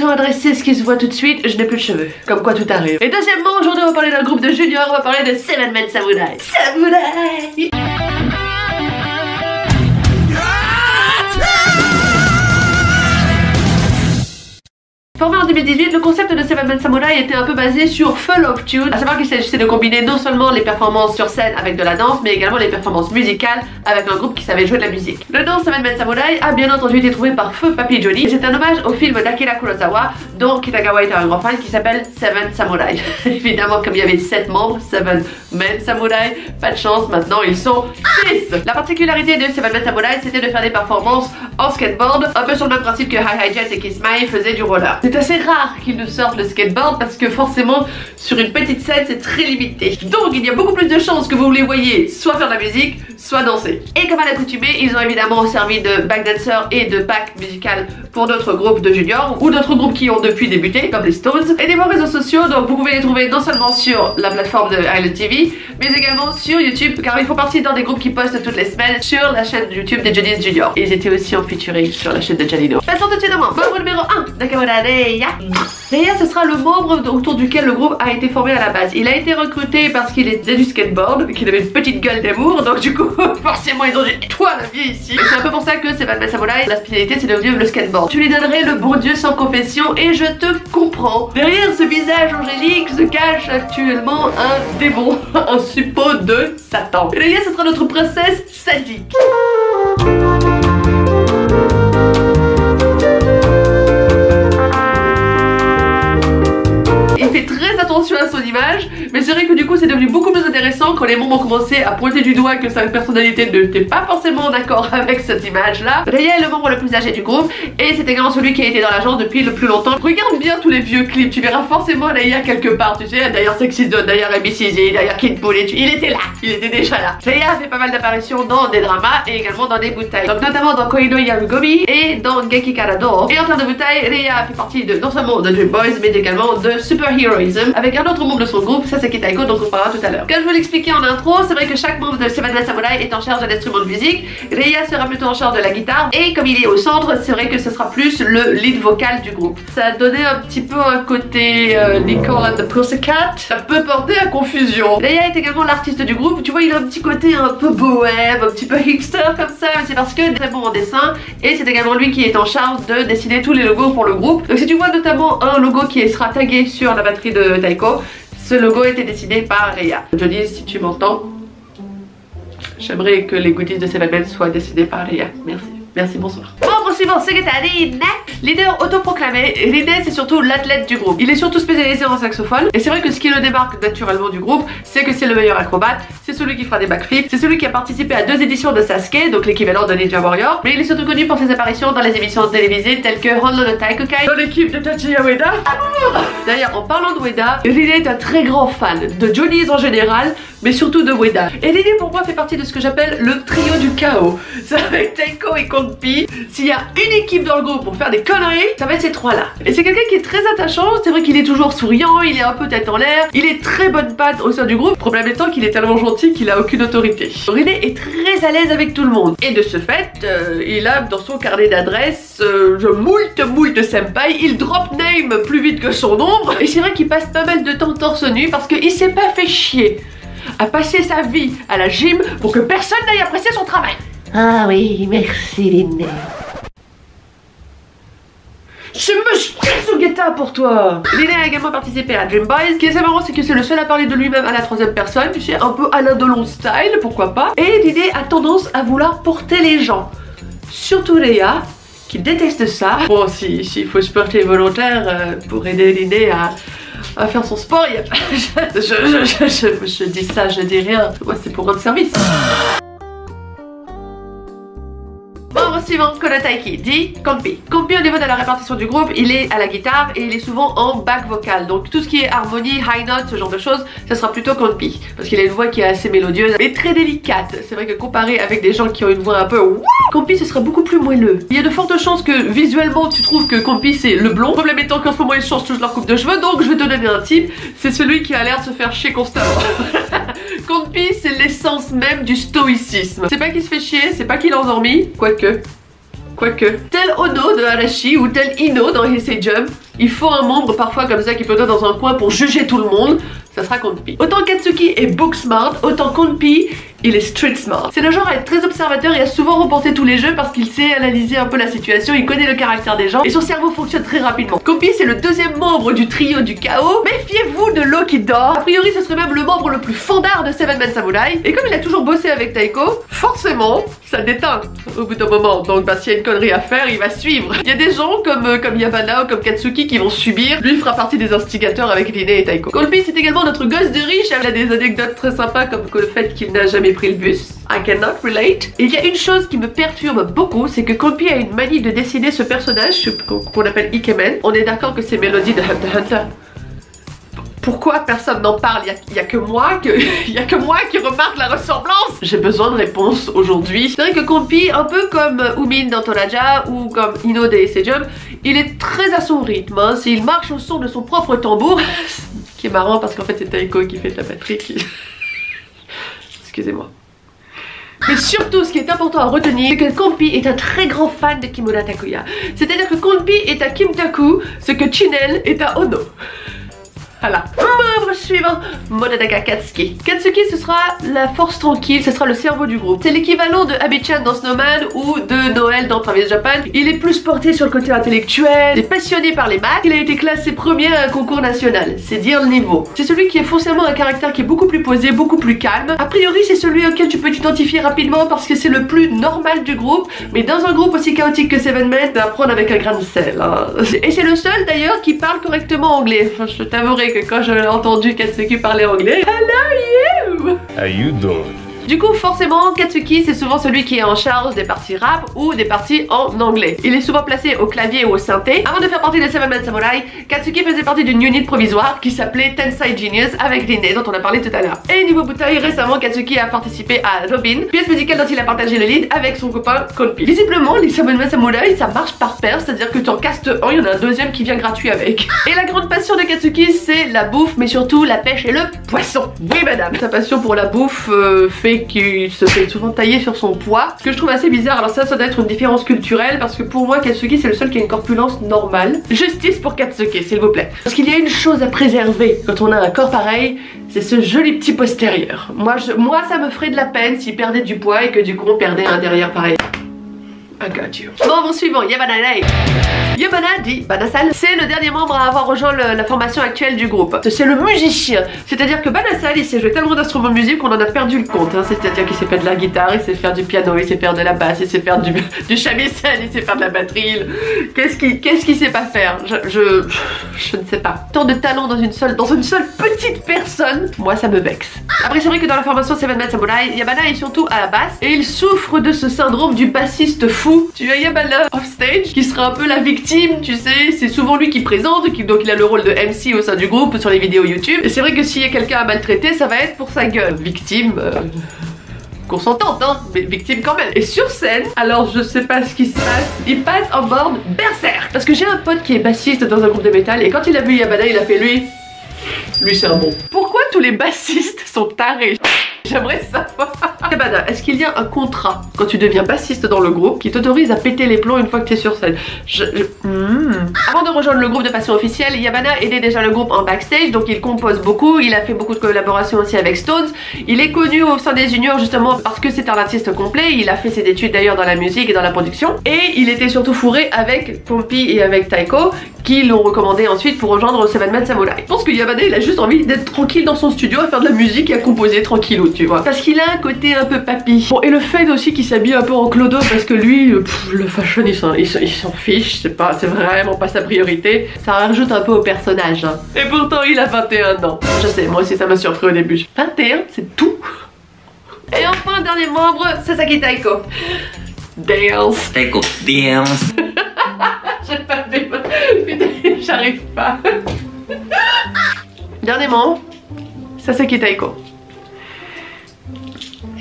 autant adresser ce qui se voit tout de suite, je n'ai plus de cheveux. Comme quoi tout arrive. Et deuxièmement, aujourd'hui on va parler d'un groupe de juniors, on va parler de Seven Men Samurai. Samurai Formé en 2018, le concept de Seven Men Samurai était un peu basé sur Full of Tune, à savoir qu'il s'agissait de combiner non seulement les performances sur scène avec de la danse, mais également les performances musicales avec un groupe qui savait jouer de la musique. Le nom Seven Men Samurai a bien entendu été trouvé par Feu Papi Johnny, c'est un hommage au film d'Akira Kurosawa, dont Kitagawa était un grand fan, qui s'appelle Seven Samurai. Évidemment, comme il y avait 7 membres, Seven Men Samurai, pas de chance, maintenant ils sont 6 La particularité de Seven Men Samurai, c'était de faire des performances en skateboard, un peu sur le même principe que Hi Hi Jet et Kiss My faisaient du roller. C'est assez rare qu'ils nous sortent le skateboard parce que forcément sur une petite scène c'est très limité. Donc il y a beaucoup plus de chances que vous les voyez soit faire de la musique, soit danser. Et comme à l'accoutumée, ils ont évidemment servi de backdancer et de pack musical pour d'autres groupes de juniors ou d'autres groupes qui ont depuis débuté comme les Stones. Et des bons réseaux sociaux, donc vous pouvez les trouver non seulement sur la plateforme de Island TV, mais également sur YouTube car ils font partie d'un des groupes qui postent toutes les semaines sur la chaîne YouTube des Johnny's Junior. Ils étaient aussi en featuring sur la chaîne de Janino. Passons tout de suite à moi. Membre numéro 1, Nakamura Reya. Reya, ce sera le membre autour duquel le groupe a été formé à la base. Il a été recruté parce qu'il était du skateboard, qu'il avait une petite gueule d'amour, donc du coup, forcément, ils ont dit toi la vie ici. C'est un peu pour ça que c'est Batman Samurai. La spécialité, c'est de vivre le skateboard. Tu lui donnerais le bon Dieu sans confession et je te comprends. Derrière ce visage angélique se cache actuellement un démon, un suppôt de Satan. Et ce sera notre princesse sadique. Fait très attention à son image, mais c'est vrai que du coup c'est devenu beaucoup plus intéressant quand les membres ont commencé à pointer du doigt que sa personnalité n'était pas forcément d'accord avec cette image là. Reya est le membre le plus âgé du groupe et c'est également celui qui a été dans l'agence depuis le plus longtemps. Regarde bien tous les vieux clips, tu verras forcément Reya quelque part, tu sais, d'ailleurs Sexy Zone, d'ailleurs ABCZ, d'ailleurs Kid Bullet, il était là, il était déjà là. Reya a fait pas mal d'apparitions dans des dramas et également dans des bouteilles, donc notamment dans Koino Yarugomi et dans Geki Karado. Et en termes de bouteilles, Reya fait partie de non seulement de Dream Boys mais également de Super Avec un autre membre de son groupe, ça c'est Kitaiko dont on parlera tout à l'heure. Comme je vous l'expliquais en intro, c'est vrai que chaque membre de Seven Samurai est en charge d'un instrument de musique. Reya sera plutôt en charge de la guitare et comme il est au centre, c'est vrai que ce sera plus le lead vocal du groupe. Ça a donné un petit peu un côté euh, Nicole and the Pussycat. Ça peut porter à confusion. Reya est également l'artiste du groupe. Tu vois, il a un petit côté un peu bohème, un petit peu hipster comme ça, mais c'est parce que très bon en dessin et c'est également lui qui est en charge de dessiner tous les logos pour le groupe. Donc si tu vois notamment un logo qui sera tagué sur la de Taiko, ce logo été dessiné par Reya. Johnny, si tu m'entends, j'aimerais que les goodies de Seven soient dessinés par Reya. Merci. Merci, bonsoir. Membre suivant, secrétaire Rine. Leader autoproclamé, Rine c'est surtout l'athlète du groupe. Il est surtout spécialisé en saxophone. Et c'est vrai que ce qui le démarque naturellement du groupe, c'est que c'est le meilleur acrobate, c'est celui qui fera des backflips, c'est celui qui a participé à deux éditions de Sasuke, donc l'équivalent de Ninja Warrior. Mais il est surtout connu pour ses apparitions dans les émissions télévisées telles que Honlo no Taikokai, dans l'équipe de Tachiya Ueda. D'ailleurs, en parlant de Ueda, Rine est un très grand fan de Johnny's en général, mais surtout de Ueda. Et Rine pour moi fait partie de ce que j'appelle le trio du chaos. C'est avec Taiko et Konpi. S'il y a une équipe dans le groupe pour faire des conneries, ça va être ces trois là. Et c'est quelqu'un qui est très attachant, c'est vrai qu'il est toujours souriant, il est un peu tête en l'air, il est très bonne patte au sein du groupe. Problème étant qu'il est tellement gentil qu'il a aucune autorité. René est très à l'aise avec tout le monde. Et de ce fait, euh, il a dans son carnet d'adresses, euh, je moult moult senpai, il drop name plus vite que son ombre. Et c'est vrai qu'il passe pas mal de temps torse nu parce qu'il s'est pas fait chier à passer sa vie à la gym pour que personne n'aille apprécier son travail. Ah oui, merci Linné. Je me chie Sugeta pour toi Linné a également participé à Dream Boys. Ce qui est assez marrant, c'est que c'est le seul à parler de lui-même à la troisième personne. Tu sais, un peu Alain Delon style, pourquoi pas. Et Linné a tendance à vouloir porter les gens. Surtout Léa, qui déteste ça. Bon, s'il si, faut se porter volontaire euh, pour aider Linné à, faire son sport, y a je, je dis ça, je dis rien. Moi, c'est pour rendre service. Membre suivant, Konotaiki, dit Kompi. Kompi au niveau de la répartition du groupe, il est à la guitare et il est souvent en back vocal. Donc tout ce qui est harmonie, high note, ce genre de choses, ça sera plutôt Kompi. Parce qu'il a une voix qui est assez mélodieuse et très délicate. C'est vrai que comparé avec des gens qui ont une voix un peu Kompi ce sera beaucoup plus moelleux. Il y a de fortes chances que visuellement tu trouves que Kompi c'est le blond. Le problème étant qu'en ce moment ils changent tous leur coupe de cheveux donc je vais te donner un type. C'est celui qui a l'air de se faire chier constamment. Kompi c'est l'essence même du stoïcisme. C'est pas qu'il se fait chier, c'est pas qu'il endormi, quoique. Quoique. Tel Ono de Arashi ou tel Ino dans Heisei Jump, Il faut un membre parfois comme ça qui peut être dans un coin pour juger tout le monde. Ça sera Konpi. Autant Katsuki est book smart, autant Konpi il est street smart. C'est le genre à être très observateur et à souvent reporter tous les jeux parce qu'il sait analyser un peu la situation, il connaît le caractère des gens et son cerveau fonctionne très rapidement. Konpi c'est le deuxième membre du trio du chaos. Méfiez-vous de l'eau qui dort. A priori ce serait même le membre le plus fandard de Seven Man Samurai. Et comme il a toujours bossé avec Taiko, forcément ça déteint au bout d'un moment. Donc bah s'il y a une connerie à faire, il va suivre. Il y a des gens comme, euh, comme Yabana ou comme Katsuki qui vont subir. Lui fera partie des instigateurs avec Line et Taiko. Konpi c'est également notre gosse de riche. Elle a des anecdotes très sympas comme le fait qu'il n'a jamais pris le bus. I cannot relate. Il y a une chose qui me perturbe beaucoup, c'est que Kompi a une manie de dessiner ce personnage qu'on appelle Ikemen. On est d'accord que c'est Mélodie de Hunter Hunter. Pourquoi personne n'en parle? Il y, a que moi a que moi qui remarque la ressemblance. J'ai besoin de réponses aujourd'hui. C'est vrai que Kompi, un peu comme Umin dans Toraja ou comme Ino de Sejum, il est très à son rythme. Hein. S'il marche au son de son propre tambour, qui est marrant parce qu'en fait c'est Taiko qui fait la batterie. Excusez-moi. Mais surtout, ce qui est important à retenir, c'est que Kompi est un très grand fan de Kimura Takuya. C'est-à-dire que Kompi est à Kimtaku ce que Chinel est à Ono. Voilà. Membre suivant, Monadaka Katsuki. Katsuki, ce sera la force tranquille, ce sera le cerveau du groupe. C'est l'équivalent de Abichan dans Snowman ou de Noël dans Travis Japan. Il est plus porté sur le côté intellectuel, il est passionné par les maths, il a été classé premier à un concours national. C'est dire le niveau. C'est celui qui est foncièrement un caractère qui est beaucoup plus posé, beaucoup plus calme. A priori, c'est celui auquel tu peux t'identifier rapidement parce que c'est le plus normal du groupe. Mais dans un groupe aussi chaotique que Seven Men, à prendre avec un grain de sel. Hein. Et c'est le seul d'ailleurs qui parle correctement anglais. je t'avouerai que quand j'ai entendu Katsuki parler anglais, Hello you! How you doing? Du coup, forcément, Katsuki, c'est souvent celui qui est en charge des parties rap ou des parties en anglais. Il est souvent placé au clavier ou au synthé. Avant de faire partie des Seven Man Samurai, Katsuki faisait partie d'une unit provisoire qui s'appelait Tensai Genius avec Rinne dont on a parlé tout à l'heure. Et niveau bouteille, récemment, Katsuki a participé à Robin, pièce musicale dont il a partagé le lead avec son copain Konpi. Visiblement, les Seven Man Samurai, ça marche par paire, c'est-à-dire que tu en castes un, il y en a un deuxième qui vient gratuit avec. Et la grande passion de Katsuki, c'est la bouffe, mais surtout la pêche et le poisson. Oui, madame. Sa passion pour la bouffe euh, fait qui se fait souvent tailler sur son poids. Ce que je trouve assez bizarre, alors ça, ça doit être une différence culturelle parce que pour moi, Katsuki, c'est le seul qui a une corpulence normale. Justice pour Katsuki, s'il vous plaît. Parce qu'il y a une chose à préserver quand on a un corps pareil, c'est ce joli petit postérieur. Moi, moi, ça me ferait de la peine s'il perdait du poids et que du coup, on perdait un derrière pareil. I got you. Membre suivant, Yabana Lei. Yabana dit Banasal, c'est le dernier membre à avoir rejoint la formation actuelle du groupe. C'est le musicien. C'est-à-dire que Banasal, il sait jouer tellement d'instruments de musique qu'on en a perdu le compte. Hein. C'est-à-dire qu'il sait faire de la guitare, il sait faire du piano, il sait faire de la basse, il sait faire du, du shamisen, il sait faire de la batterie. Qu'est-ce qu'il qu'est-ce qu'il sait pas faire? Je, je, je, ne sais pas. Tant de talent dans une seule, dans une seule petite personne, moi ça me vexe. Après, c'est vrai que dans la formation Seven Man Samurai, Yabana est surtout à la basse et il souffre de ce syndrome du bassiste fou tu as Yabana off stage qui sera un peu la victime, tu sais, c'est souvent lui qui présente, donc il a le rôle de MC au sein du groupe sur les vidéos YouTube. Et c'est vrai que s'il y a quelqu'un à maltraiter, ça va être pour sa gueule. Victime. Euh, consentante, hein, mais victime quand même. Et sur scène, alors je sais pas ce qui se passe, il passe en mode berserk. Parce que j'ai un pote qui est bassiste dans un groupe de métal et quand il a vu Yabana, il a fait lui, lui c'est un bon. Pourquoi tous les bassistes sont tarés? J'aimerais savoir. Yabana, est-ce qu'il y a un contrat quand tu deviens bassiste dans le groupe qui t'autorise à péter les plombs une fois que tu es sur scène? Je, hmm. Avant de rejoindre le groupe de passion officielle, Yabana aidait déjà le groupe en backstage, donc il compose beaucoup, il a fait beaucoup de collaborations aussi avec Stones. Il est connu au sein des juniors justement parce que c'est un artiste complet, il a fait ses études d'ailleurs dans la musique et dans la production. Et il était surtout fourré avec Pompey et avec Taiko qui l'ont recommandé ensuite pour rejoindre Seven Man Samurai. Je pense que Yabana il a juste envie d'être tranquille dans son studio à faire de la musique et à composer tranquillou tu vois. Parce qu'il a un côté un peu papy. Bon, et le fait aussi qu'il s'habille un peu en clodo parce que lui, euh, le fashion, il s'en fiche, c'est pas, c'est vraiment pas sa priorité. Ça rajoute un peu au personnage. Hein. Et pourtant, il a 21 ans. Je sais, moi aussi, ça m'a surpris au début. 21, c'est tout. Et enfin, dernier membre, Sasaki Taiko. Dance. Taiko, dance. J'ai pas j'arrive pas. Dernier membre, Sasaki Taiko.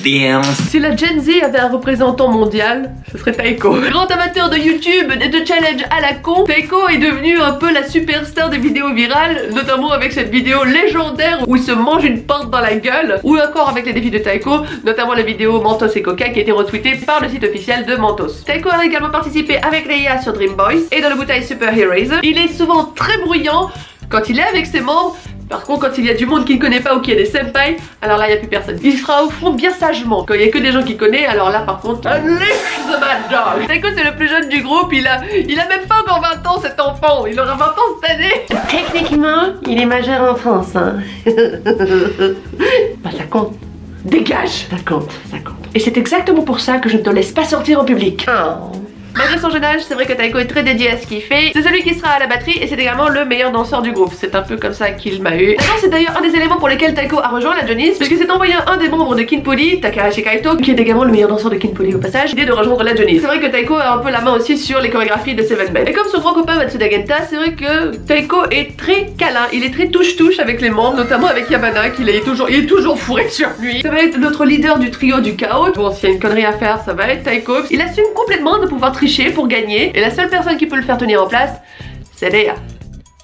Si la Gen Z avait un représentant mondial, ce serait Taiko. Grand amateur de YouTube et de challenge à la con, Taiko est devenu un peu la superstar des vidéos virales, notamment avec cette vidéo légendaire où il se mange une pente dans la gueule, ou encore avec les défis de Taiko, notamment la vidéo Mentos et Coca qui a été retweetée par le site officiel de Mentos. Taiko a également participé avec Leia sur Dream Boys et dans le bouteille Super Heroes. Il est souvent très bruyant quand il est avec ses membres, par contre, quand il y a du monde qu'il ne connaît pas ou qu'il y a des senpai, alors là, il n'y a plus personne. Il sera au fond bien sagement. Quand il y a que des gens qu'il connaît, alors là, par contre, unleash the mad dog. Taiko, c'est le plus jeune du groupe. Il a, il a même pas encore 20 ans, cet enfant. Il aura 20 ans cette année. Techniquement, il est majeur en France. Hein. bah, ça compte. Dégage. Ça compte, ça compte. Et c'est exactement pour ça que je ne te laisse pas sortir en public. Oh. Malgré son jeune âge, c'est vrai que Taiko est très dédié à ce qu'il fait. C'est celui qui sera à la batterie et c'est également le meilleur danseur du groupe. C'est un peu comme ça qu'il m'a eu. D'accord, c'est d'ailleurs un des éléments pour lesquels Taiko a rejoint la Johnny's, puisque c'est envoyé un des membres de Kinpoli, Takahashi Kaito, qui est également le meilleur danseur de Kinpoli au passage, l'idée de rejoindre la Johnny's. C'est vrai que Taiko a un peu la main aussi sur les chorégraphies de Seven Men. Et comme son grand copain Matsuda Genta, c'est vrai que Taiko est très câlin, il est très touche-touche avec les membres, notamment avec Yamana, qu'il est toujours, il est toujours fourré sur lui. Ça va être notre leader du trio du chaos. Bon, s'il y a une connerie à faire, ça va être Taiko. Il assume complètement de pouvoir tricher pour gagner et la seule personne qui peut le faire tenir en place, c'est Léa.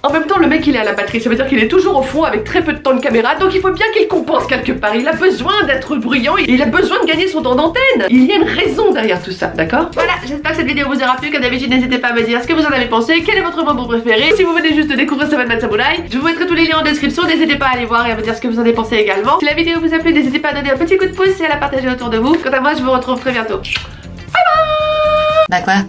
En même temps, le mec il est à la batterie, ça veut dire qu'il est toujours au fond avec très peu de temps de caméra, donc il faut bien qu'il compense quelque part. Il a besoin d'être bruyant, il a besoin de gagner son temps d'antenne. Il y a une raison derrière tout ça, d'accord? Voilà, j'espère que cette vidéo vous aura plu. Comme d'habitude, n'hésitez pas à me dire ce que vous en avez pensé, quel est votre moment préféré? Si vous venez juste de découvrir Seven Samurai, je vous mettrai tous les liens en description. N'hésitez pas à aller voir et à me dire ce que vous en avez pensé également. Si la vidéo vous a plu, n'hésitez pas à donner un petit coup de pouce et à la partager autour de vous. Quant à moi, je vous retrouve très bientôt. Bah quoi